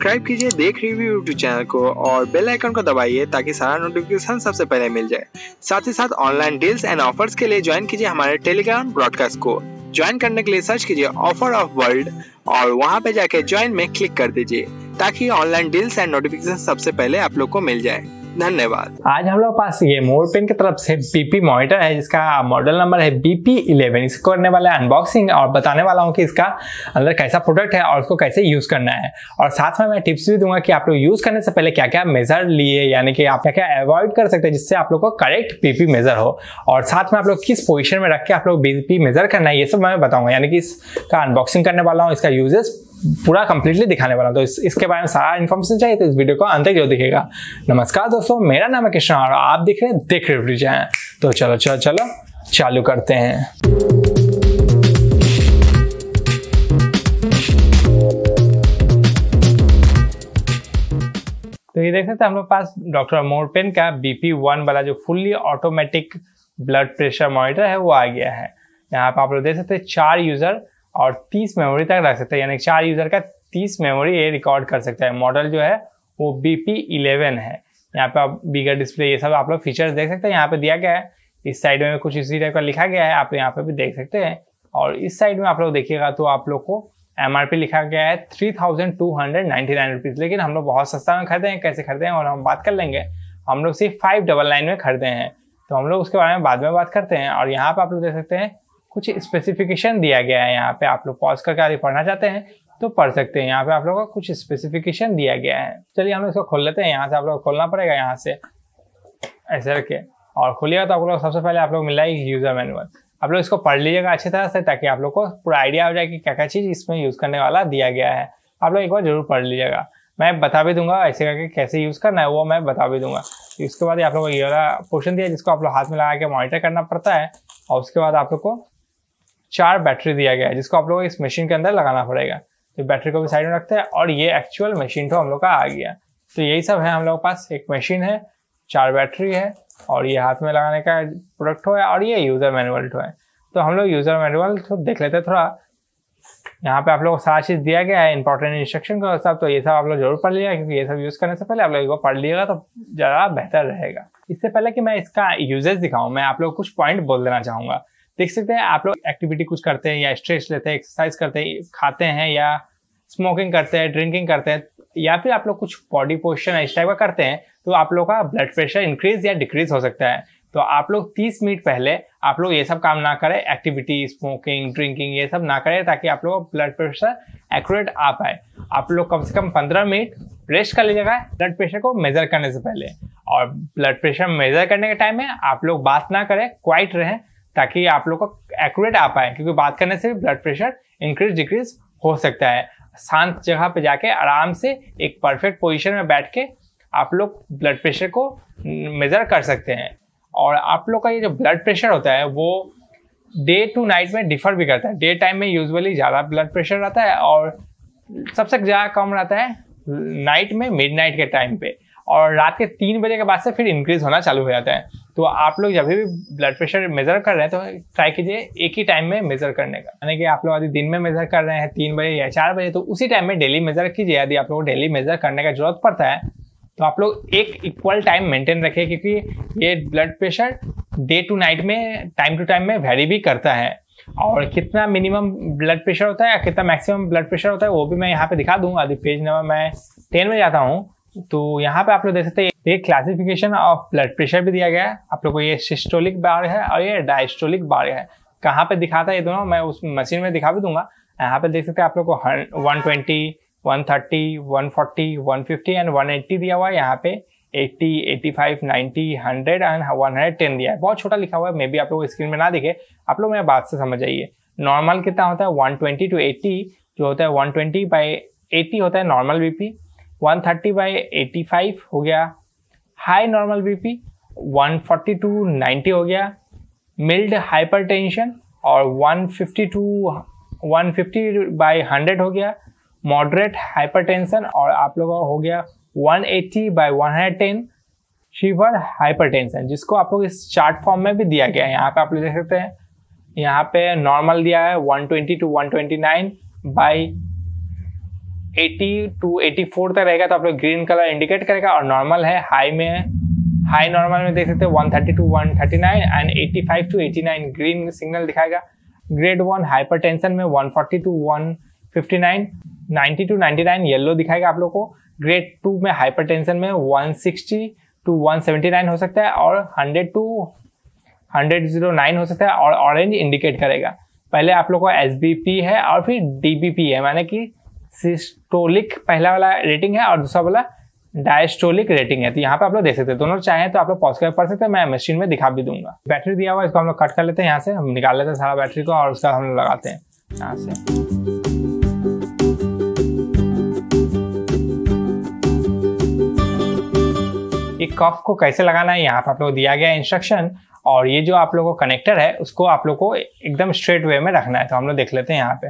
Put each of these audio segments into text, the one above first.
Subscribe कीजिए, देख review YouTube channel को और बेल आइकन को दबाइए ताकि सारा नोटिफिकेशन सबसे पहले मिल जाए। साथ ही साथ ऑनलाइन डील्स एंड ऑफर्स के लिए ज्वाइन कीजिए हमारे टेलीग्राम ब्रॉडकास्ट को। ज्वाइन करने के लिए सर्च कीजिए ऑफ़र ऑफ़ वर्ल्ड और वहाँ पे जाके ज्वाइन में क्लिक कर दीजिए ताकि ऑनलाइन डील्स एंड नोटिफिकेशन सबसे पहले आप लोग को मिल जाए। धन्यवाद। आज हम लोग पास ये मोरपेन की तरफ़ से बीपी मॉनिटर है, जिसका मॉडल नंबर है बीपी इलेवन इसको करने वाला अनबॉक्सिंग और बताने वाला हूँ कि इसका अंदर कैसा प्रोडक्ट है और उसको कैसे यूज़ करना है। और साथ में मैं टिप्स भी दूँगा कि आप लोग यूज़ करने से पहले क्या क्या मेजर लिए, यानी कि आप क्या क्या अवॉइड कर सकते हैं जिससे आप लोग को करेक्ट बीपी मेजर हो। और साथ में आप लोग किस पोजिशन में रख के आप लोग बीपी मेजर करना है, ये सब मैं बताऊँगा। यानी कि इसका अनबॉक्सिंग करने वाला हूँ, इसका यूजेस पूरा कंप्लीटली दिखाने वाला हूँ। तो इस, इसके बारे में सारा इन्फॉर्मेशन चाहिए तो इस वीडियो को अंत तक जो दिखेगा नमस्कार दोस्तों मेरा नाम है कृष्ण और आप दिख रहे हैं देख रहे हैं तो चलो चलो चलो चालू करते हैं। तो ये देख सकते हैं हम लोग पास डॉक्टर मोरपेन का बीपी वन वाला जो fully automatic blood pressure monitor है वो आ गया है। यहाँ पर आप लोग देख सकते हैं चार यूज़र और तीस मेमोरी तक रख सकते हैं। यानी चार यूज़र का तीस मेमोरी ये रिकॉर्ड कर सकता है। मॉडल जो है, वो बी पी इलेवन है। यहाँ पे आप बिगर डिस्प्ले ये सब आप लोग फीचर्स देख सकते हैं। यहाँ पे दिया गया है, इस साइड में कुछ इसी टाइप का लिखा गया है, आप यहाँ पे भी देख सकते हैं। और इस साइड में आप लोग देखिएगा तो आप लोग को एमआरपी लिखा गया है three thousand two hundred ninety nine rupees लेकिन हम लोग बहुत सस्ता में खरीदे हैं, कैसे खरीदे हैं, और हम बात कर लेंगे। हम लोग सिर्फ़ फाइव डबल नाइन में खरीदे हैं। तो हम लोग उसके बारे में बाद में बात करते हैं। और यहाँ पे आप लोग देख सकते हैं कुछ स्पेसिफिकेशन दिया गया है। यहाँ पे आप लोग पॉज करके आगे पढ़ना चाहते हैं तो पढ़ सकते हैं। यहाँ पे आप लोगों को कुछ स्पेसिफिकेशन दिया गया है। चलिए हम लोग इसको खोल लेते हैं। यहाँ से आप लोग खोलना पड़ेगा यहाँ से। ऐसे रखे। और खोलिएगा तो आप लोग सबसे पहले आप लोग मिला यूज़र मैनुअल आप लोग इसको पढ़ लीजिएगा अच्छी तरह से, ताकि आप लोग को पूरा आइडिया हो जाए कि क्या क्या चीज़ इसमें यूज़ करने वाला दिया गया है। आप लोग एक बार ज़रूर पढ़ लीजिएगा। मैं बता भी दूँगा ऐसे करके कैसे यूज़ करना है, वो मैं बता भी दूँगा। इसके बाद आप लोग ये वाला पोर्शन दिया जिसको आप लोग हाथ में लगा के मॉनिटर करना पड़ता है, और उसके बाद आप लोग को चार बैटरी दिया गया है, जिसको आप लोग इस मशीन के अंदर लगाना पड़ेगा। तो बैटरी को भी साइड में रखते हैं और ये एक्चुअल मशीन तो हम लोग का आ गया। तो यही सब है हम लोग के पास। एक मशीन है, चार बैटरी है और ये हाथ में लगाने का प्रोडक्ट हो है और ये यूज़र मैनुअल तो है। तो हम लोग यूज़र मैनुअल तो देख लेते हैं थोड़ा। यहाँ पे आप लोग को सारा चीज़ दिया गया है इंपॉर्टेंट इंस्ट्रक्शन का सब तो ये सब आप लोग ज़रूर पढ़ लिया क्योंकि ये सब यूज़ करने से पहले आप लोग पढ़ लिएगा तो ज़्यादा बेहतर रहेगा। इससे पहले कि मैं इसका यूजेस दिखाऊँ, मैं आप लोग कुछ पॉइंट बोल देना चाहूँगा। देख सकते हैं, आप लोग एक्टिविटी कुछ करते हैं या स्ट्रेस लेते हैं एक्सरसाइज करते हैं, खाते हैं या स्मोकिंग करते हैं ड्रिंकिंग करते हैं, या फिर आप लोग कुछ बॉडी पोस्चर इस टाइप का करते हैं तो आप लोग का ब्लड प्रेशर इंक्रीज या डिक्रीज हो सकता है। तो आप लोग 30 मिनट पहले आप लोग ये सब काम ना करें एक्टिविटी स्मोकिंग ड्रिंकिंग ये सब ना करें, ताकि आप लोग ब्लड प्रेशर एक्यूरेट आ पाए। आप लोग कम से कम 15 मिनट रेस्ट कर लीजिएगा ब्लड प्रेशर को मेजर करने से पहले। और ब्लड प्रेशर मेजर करने के टाइम में आप लोग बात ना करें क्वाइट रहें ताकि आप लोग को एक्यूरेट आ पाए, क्योंकि बात करने से भी ब्लड प्रेशर इंक्रीज डिक्रीज हो सकता है। शांत जगह पे जाके आराम से एक परफेक्ट पोजीशन में बैठ के आप लोग ब्लड प्रेशर को मेजर कर सकते हैं। और आप लोग का ये जो ब्लड प्रेशर होता है, वो डे टू नाइट में डिफर भी करता है। डे टाइम में यूजुअली ज़्यादा ब्लड प्रेशर रहता है और सबसे ज़्यादा कम रहता है नाइट में मिड के टाइम पे। और रात के तीन बजे के बाद से फिर इंक्रीज होना चालू हो जाता है। तो आप लोग जब भी ब्लड प्रेशर मेजर कर रहे हैं तो ट्राई कीजिए एक ही टाइम में मेजर करने का। यानी कि आप लोग यदि दिन में मेजर कर रहे हैं, तीन बजे या चार बजे तो उसी टाइम में डेली मेजर कीजिए। यदि आप लोग डेली मेजर करने का ज़रूरत पड़ता है तो आप लोग एक इक्वल टाइम मेंटेन रखें क्योंकि ये blood pressure day to night में टाइम टू टाइम में वेरी भी करता है। और कितना मिनिमम ब्लड प्रेशर होता है या कितना मैक्सिमम ब्लड प्रेशर होता है, वो भी मैं यहाँ पे दिखा दूँगा यदि पेज नंबर मैं टेन में जाता हूँ तो यहाँ पे आप लोग देख सकते हैं एक क्लासिफिकेशन ऑफ़ ब्लड प्रेशर भी दिया गया है। आप लोग को ये सिस्टोलिक बार है और ये डायस्टोलिक बार है। कहाँ पे दिखाता है ये दोनों? मैं उस मशीन में दिखा भी दूँगा। यहाँ पे देख सकते हैं आप लोग को वन ट्वेंटी 130, 140, 150 एंड 180 दिया हुआ है। यहाँ पे 80, 85, 90, 100 एंड 110 दिया है। बहुत छोटा लिखा हुआ है मे बी आप लोग स्क्रीन में ना दिखे। आप लोग मेरे बात से समझ आइए नॉर्मल कितना होता है? 120 टू 80 जो होता है 120 बाई 80 होता है नॉर्मल बीपी 130 बाई 85 हो गया। हाई नॉर्मल बीपी 140 टू 90 हो गया। मिल्ड हाइपरटेंशन और 150 टू 150 बाई 100 हो गया। मॉडरेट हाइपरटेंशन और आप लोगों का हो गया 180 बाय 110 शिवर हाइपरटेंशन जिसको आप लोग इस चार्ट फॉर्म में भी दिया गया है। यहाँ पे आप लोग देख सकते हैं। यहाँ पे नॉर्मल दिया है 120 टू 129 बाय 80 टू 84 तक रहेगा तो आप लोग ग्रीन कलर इंडिकेट करेगा और नॉर्मल है हाई में हाई नॉर्मल में देख सकते हैं 130 to 139 and 85 to 89 green signal दिखाएगा। ग्रेड वन हाइपरटेंशन में 140 टू 159 90 टू 99 येलो दिखाएगा आप लोग को। ग्रेड टू में हाइपरटेंशन में 160 टू 179 हो सकता है और 100 टू 109 हो सकता है और ऑरेंज इंडिकेट करेगा। पहले आप लोग को एस है और फिर डी है, माने कि सिस्टोलिक पहला वाला रेटिंग है और दूसरा वाला डायस्टोलिक रेटिंग है। तो यहाँ पे आप लोग देख सकते हैं, दोनों चाहें तो आप लोग पॉज कर पढ़ सकते हैं, मैं मशीन में दिखा भी दूँगा। बैटरी दिया हुआ इसको हम लोग कट कर लेते हैं यहाँ से, हम निकाल लेते हैं सारा बैटरी को और उसका हम लोग लगाते हैं यहाँ से। ये कफ को कैसे लगाना है, यहाँ पे आप लोग दिया गया इंस्ट्रक्शन और ये जो आप लोगों को कनेक्टर है, उसको आप लोग को एकदम स्ट्रेट वे में रखना है। तो हम लोग देख लेते हैं यहाँ पे।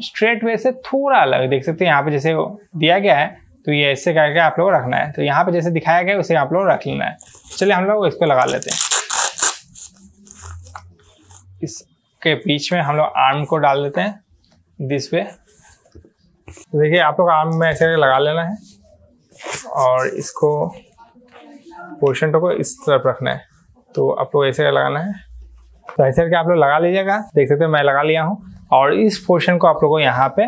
स्ट्रेट वे से थोड़ा अलग, देख सकते हैं यहाँ पे जैसे दिया गया है तो ये ऐसे करके आप लोग रखना है। तो यहाँ पे जैसे दिखाया गया उसे आप लोग रख लेना है। चलिए हम लोग इसको लगा लेते हैं। इसके बीच में हम लोग आर्म को डाल देते हैं दिस वे तो देखिए, आप लोग आर्म में ऐसे लगा लेना है, और इसको पोर्शन को इस तरफ़ रखना है। तो आप लोग ऐसे लगाना है। तो ऐसे करके आप लोग लगा लीजिएगा। देख सकते हैं, मैं लगा लिया हूँ। और इस पोर्शन को आप लोगों को यहाँ पे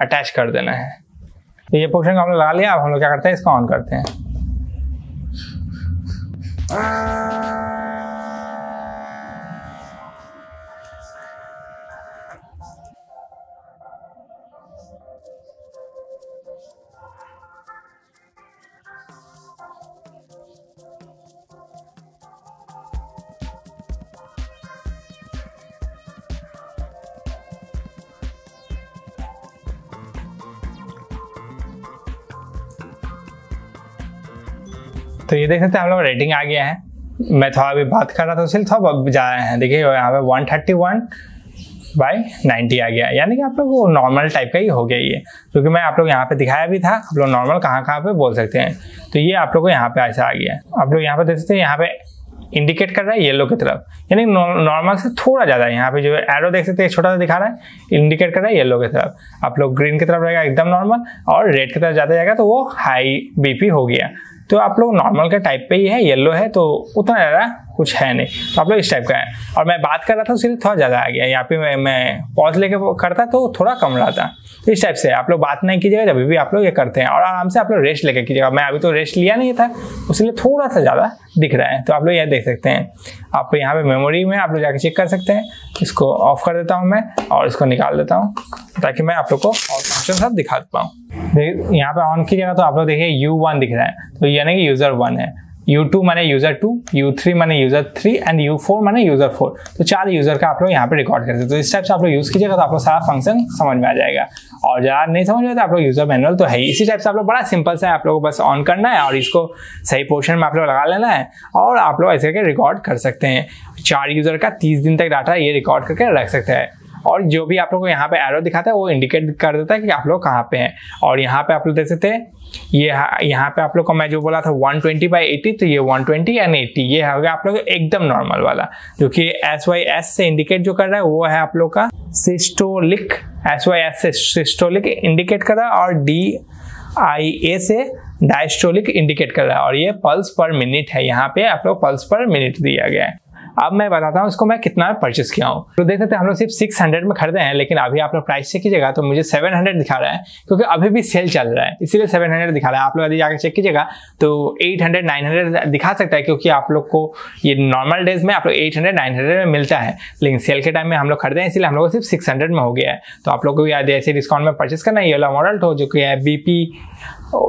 अटैच कर देना है। तो ये पोर्शन को हम लोग लगा लिया, अब हम लोग क्या करते हैं, इसको ऑन करते हैं। तो ये देख सकते हैं हम लोग रेटिंग आ गया है। मैं थोड़ा अभी बात कर रहा था उससे थोड़ा जा रहे हैं। देखिए, यहाँ पे one thirty one by ninety आ गया। यानी कि आप लोग नॉर्मल टाइप का ही हो गया ये। क्योंकि मैं आप लोग यहाँ पे दिखाया भी था, आप लोग नॉर्मल कहाँ कहाँ पे बोल सकते हैं। तो ये आप लोग को यहाँ पे ऐसा आ गया। आप लोग यहाँ पे देख सकते हैं, यहाँ पे इंडिकेट कर रहा है येलो की तरफ़। यानी नॉर्मल से थोड़ा ज़्यादा यहाँ पे जो एरो देख सकते हैं, छोटा सा दिखा रहा है इंडिकेट कर रहा है येलो की तरफ़। आप लोग ग्रीन की तरफ़ रहेगा, एकदम नॉर्मल और रेड की तरफ़ ज़्यादा जाएगा तो वो हाई बीपी हो गया। तो आप लोग नॉर्मल के टाइप पे ही है येलो है तो उतना ज़्यादा कुछ है नहीं। तो आप लोग इस टाइप का है। और मैं बात कर रहा था, उसके थोड़ा ज़्यादा आ गया यहाँ पे मैं मैं पॉज लेके करता तो थोड़ा कम रहा था तो इस टाइप से आप लोग बात नहीं कीजिएगा, जब भी आप लोग ये करते हैं। और आराम से आप लोग रेस्ट लेके कीजिएगा। मैं अभी तो रेस्ट लिया नहीं था उसलिए थोड़ा सा ज़्यादा दिख रहा है। तो आप लोग यह देख सकते हैं। आप यहाँ पे मेमोरी में आप लोग जाके चेक कर सकते हैं। इसको ऑफ़ कर देता हूँ मैं और इसको निकाल देता हूँ, ताकि मैं आप लोग को और फ़ंक्शन सब दिखा पाऊँ। यहाँ पे ऑन कीजिएगा तो आप लोग देखिए यू वन दिख रहा है। तो यानी कि यूज़र वन है। यू टू माने यूज़र टू यू थ्री माने user three and U four माने यूज़र फोर तो चार यूज़र का आप लोग यहाँ पे रिकॉर्ड करते हैं। तो इस टाइप से आप लोग यूज़ कीजिएगा तो आप लोग सारा फ़ंक्शन समझ में आ जाएगा। और ज़्यादा नहीं समझ में तो आप लोग यूज़र मैनुअल तो है ही। इसी टाइप से आप लोग बड़ा सिंपल से आप लोगों को बस ऑन करना है और इसको सही पोर्शन में आप लोग लगा लेना है और आप लोग ऐसे करके रिकॉर्ड कर सकते हैं। चार यूज़र का तीस दिन तक डाटा ये रिकॉर्ड करके रख सकते हैं। और जो भी आप लोग को यहाँ पे एरो दिखाता है, वो इंडिकेट कर देता है कि आप लोग कहाँ पे हैं। और यहाँ पे आप लोग देख सकते हैं, ये यहाँ पे आप लोग को मैं जो बोला था 120 ट्वेंटी बाई एटी तो ये 120 ट्वेंटी एंड एटी ये हो आप लोग एकदम नॉर्मल वाला। जो कि एस वाई एस से इंडिकेट जो कर रहा है, वो है आप लोग का सिस्टोलिक एस वाई एस से सिस्टोलिक इंडिकेट कर रहा है, और डी आई ए से डायस्टोलिक इंडिकेट कर रहा है। और ये पल्स पर मिनट है, यहाँ पे आप लोग पल्स पर मिनट दिया गया है। अब मैं बताता हूँ, इसको मैं कितना परचेस किया हूँ। तो देख सकते हैं, हम लोग सिर्फ़ सिक्स हंड्रेड में खरीदे हैं, लेकिन अभी आप लोग प्राइस चेक कीजिएगा तो मुझे सेवन हंड्रेड दिखा रहा है, क्योंकि अभी भी सेल चल रहा है, इसीलिए सेवन हंड्रेड दिखा रहा है। आप लोग यदि जाकर चेक कीजिएगा तो एट हंड्रेड नाइन हंड्रेड दिखा सकता है, क्योंकि आप लोग को ये नॉर्मल डेज़ में आप लोग एट हंड्रेड नाइन हंड्रेड में मिलता है, लेकिन सेल के टाइम में हम लोग खरीदे हैं, इसलिए हम लोग को सिर्फ़ सिक्स हंड्रेड में हो गया है। तो आप लोग को याद ऐसे डिस्काउंट में परचेस करना है, ये वाला मॉडल तो जो कि है बीपी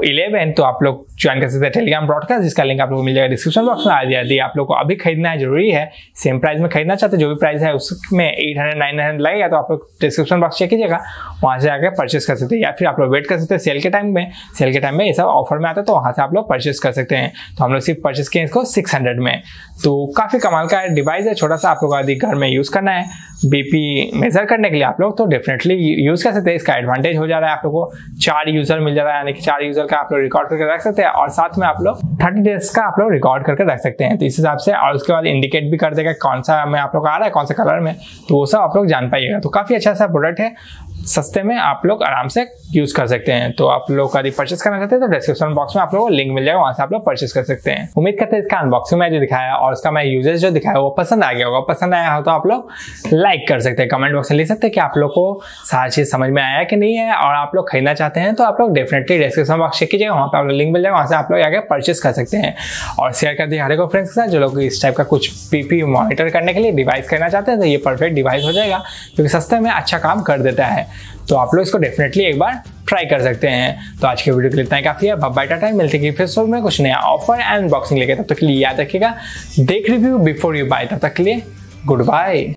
इलेवन तो आप लोग ज्वाइन कर सकते हैं टेलीग्राम ब्रॉडकास्ट जिसका लिंक आप लोग मिल जाएगा डिस्क्रिप्शन बॉक्स में। आ जाए यदि आप लोग को अभी खरीदना है, ज़रूरी है सेम प्राइस में खरीदना चाहते हैं, जो भी प्राइस है उसमें एट हंड्रेड नाइन हंड्रेड लगेगा तो आप लोग डिस्क्रिप्शन बॉक्स चेक कीजिएगा, वहाँ से आकर परचेस कर सकते हैं। या फिर आप लोग वेट कर सकते हैं सेल के टाइम में। सेल के टाइम में ये सब ऑफ़र में आता है तो वहाँ से आप लोग परचेस कर सकते हैं। तो हम लोग सिर्फ़ परचेस किए इसको सिक्स हंड्रेड में। तो काफ़ी कमाल का डिवाइस है, छोटा सा आप लोग यदि घर में यूज़ करना है बीपी मेजर करने के लिए आप लोग तो डेफिनेटली यूज़ कर सकते हैं। इसका एडवांटेज हो जा रहा है आप लोग को, चार यूज़र मिल जा रहा है, यानी कि चार यूज़र का आप लोग रिकॉर्ड करके रख सकते हैं और साथ में आप लोग थर्टी डेज़ का आप लोग रिकॉर्ड करके रख सकते हैं। तो इस हिसाब से और उसके बाद इंडिकेट भी कर देगा कौन सा में आप लोग आ रहा है, कौन सा कलर में। तो वो सब आप लोग जान पाइएगा। तो काफ़ी अच्छा सा प्रोडक्ट है। सस्ते में आप लोग आराम से यूज़ कर सकते हैं। तो आप लोग यदि परचेस करना चाहते हैं तो डिस्क्रिप्शन बॉक्स में आप लोगों को लिंक मिल जाएगा, वहाँ से आप लोग परचेस कर सकते हैं। उम्मीद करते हैं इसका अनबॉक्सिंग में जो दिखाया और उसका मैं यूजेज जो दिखाया वो पसंद आ गया होगा। पसंद आया हो तो आप लोग लाइक कर सकते हैं। कमेंट बॉक्स में लिख सकते हैं कि आप लोग को सारा चीज़ समझ में आया कि नहीं है और आप लोग खरीदना चाहते हैं तो आप लोग डेफिनेटली डिस्क्रिप्शन बॉक्स चेक कीजिएगा, वहाँ पर आप लोग लिंक मिल जाएगा, वहाँ से आप लोग आगे परचेस कर सकते हैं। और शेयर कर दिए हर एक फ्रेंड्स के साथ, जो लोग इस टाइप का कुछ पीपी मॉनिटर करने के लिए डिवाइस करना चाहते हैं तो ये परफेक्ट डिवाइस हो जाएगा, क्योंकि सस्ते में अच्छा काम कर देता है। तो आप लोग इसको डेफिनेटली एक बार ट्राई कर सकते हैं। तो आज के वीडियो के लिए इतना ही। काफ़ी है। बाय टाटा मिलते हैं फिर में कुछ नया ऑफ़र एंड बॉक्सिंग लेके। तब तक के लिए याद रखिएगा। देख रिव्यू बिफोर यू बाय तब तक के लिए गुड बाय